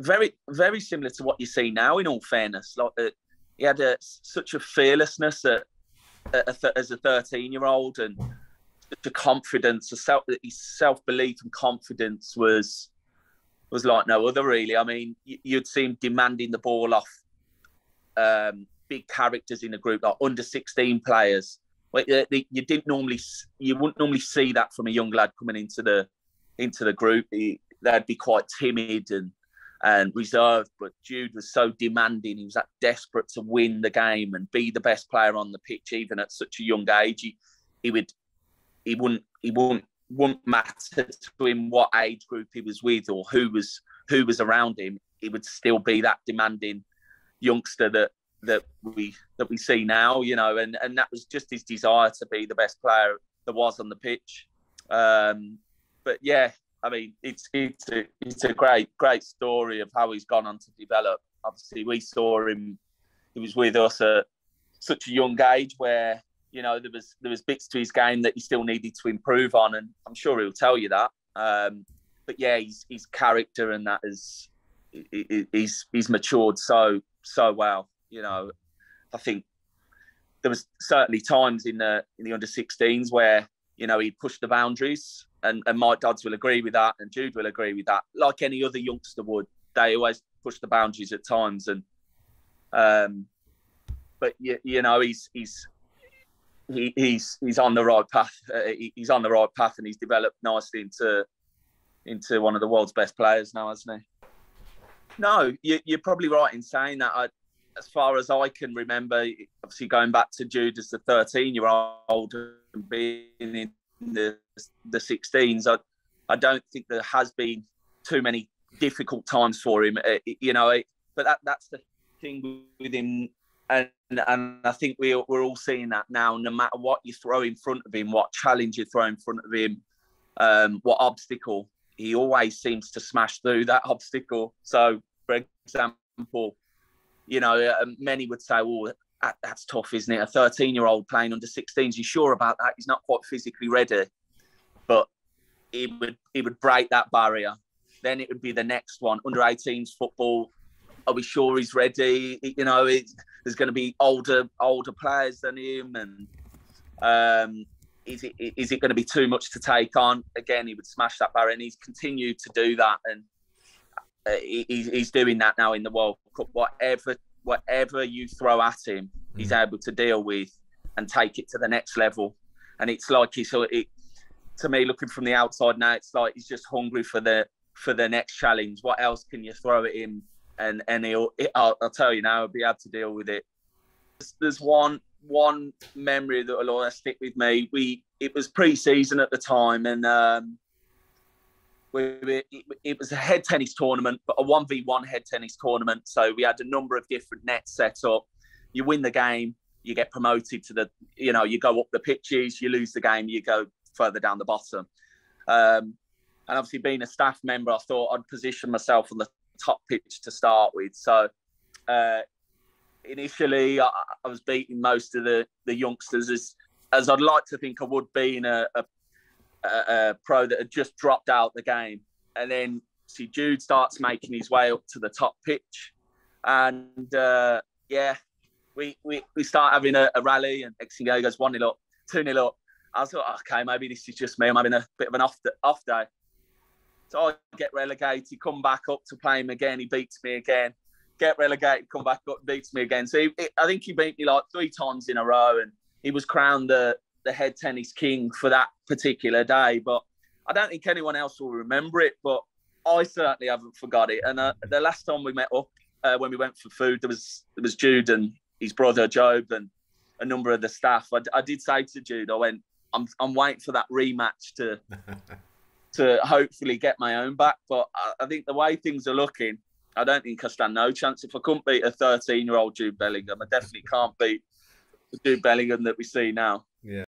very very similar to what you see now. In all fairness, like uh, he had a, such a fearlessness at, at a, as a thirteen year old and the confidence, the self his self belief and confidence was was like no other really. I mean, you'd see him demanding the ball off um, big characters in the group, like under sixteen players. You didn't normally, you wouldn't normally see that from a young lad coming into the into the group. He, they'd be quite timid and and reserved, but Jude was so demanding. He was that desperate to win the game and be the best player on the pitch, even at such a young age. He, he would, he wouldn't, he wouldn't, wouldn't matter to him what age group he was with or who was who was around him. He would still be that demanding youngster that that we that we see now, you know, and and that was just his desire to be the best player there was on the pitch. Um, but yeah, I mean, it's it's a, it's a great great story of how he's gone on to develop. Obviously, we saw him; he was with us at such a young age, where you know there was there was bits to his game that he still needed to improve on, and I'm sure he'll tell you that. Um, but yeah, his his character and that is he's he's matured so so well. You know, I think there was certainly times in the in the under 16s where you know he pushed the boundaries and, and Mike Dodds will agree with that, and Jude will agree with that. Like any other youngster would, they always push the boundaries at times, and um, but you, you know he's he's he, he's he's on the right path. Uh, he, he's on the right path, and he's developed nicely into into one of the world's best players now, hasn't he? No, you, are probably right in saying that. I, as far as I can remember, obviously going back to Jude as the 13 year old and being in the the 16s. I, I don't think there has been too many difficult times for him. Uh, you know, but that that's the thing with him. And, and I think we, we're all seeing that now. No matter what you throw in front of him, what challenge you throw in front of him, um, what obstacle, he always seems to smash through that obstacle. So, for example, you know, um, many would say, "Well, that's tough, isn't it? A 13 year old playing under 16s, you sure about that? He's not quite physically ready, but he would he would break that barrier. Then it would be the next one, under 18s football. Are we sure he's ready? You know, there's going to be older older players than him, and um, is it is it going to be too much to take on? Again, he would smash that barrier, and he's continued to do that, and uh, he, he's doing that now in the World Cup. Whatever whatever you throw at him, mm. he's able to deal with and take it to the next level. And it's like he's it, to me looking from the outside now, it's like he's just hungry for the for the next challenge. What else can you throw at him? And and he'll it, I'll, I'll, tell you now, he'll be able to deal with it. There's one one memory that will always stick with me. We it was pre-season at the time, and um, it was a head tennis tournament, but a 1v1 head tennis tournament. So we had a number of different nets set up. You win the game, you get promoted to the, you know, you go up the pitches, you lose the game, you go further down the bottom. Um, and obviously, being a staff member, I thought I'd position myself on the top pitch to start with. So uh, initially, I, I, was beating most of the, the youngsters as, as I'd like to think I would be in a, a a, pro that had just dropped out the game, and then see Jude starts making his way up to the top pitch, and uh, yeah, we, we we start having a, a rally, and next thing goes one 0 up, two nil up. I thought, okay, maybe this is just me. I'm having a bit of an off off day. So I get relegated, come back up to play him again. He beats me again. Get relegated, come back up, beats me again. So he, I think he beat me like three times in a row, and he was crowned the the head tennis king for that particular day. But I don't think anyone else will remember it. But I certainly haven't forgot it. And uh, the last time we met up, uh, when we went for food, there was there was Jude and his brother Job and a number of the staff. I, I did say to Jude, I went, I'm I'm waiting for that rematch to to hopefully get my own back. But I, I, think the way things are looking, I don't think I stand no chance. If I couldn't beat a 13 year old Jude Bellingham, I definitely can't beat the Jude Bellingham that we see now. Yeah.